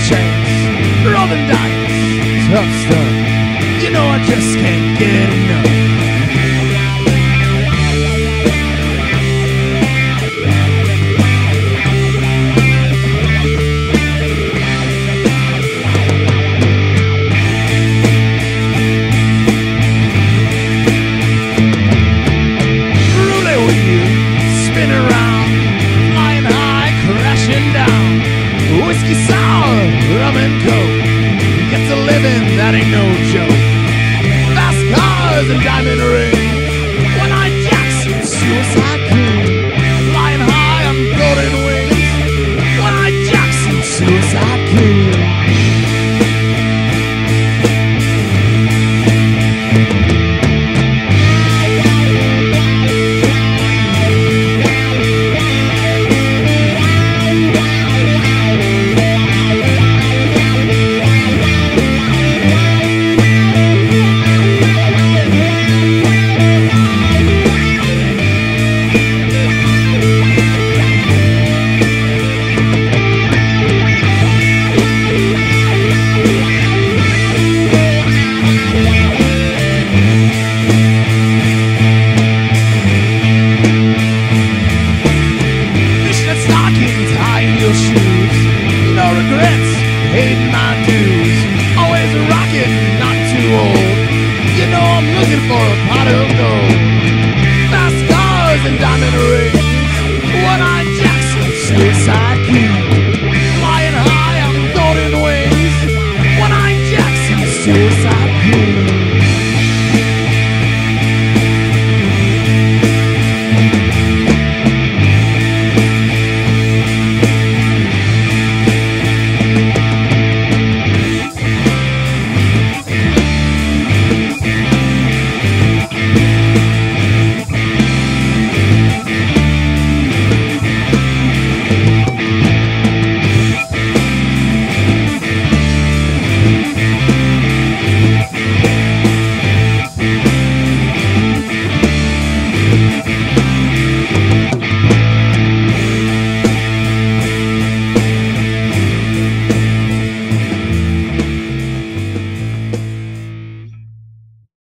chance Rolling dice Tough stuff You know I just can't get that ain't no joke. Fast cars and diamond rings. paid my dues. Always rocking, not too old. You know I'm looking for a pot of gold. Fast cars and diamond rings. One-eyed Jacks and, suicide IQ.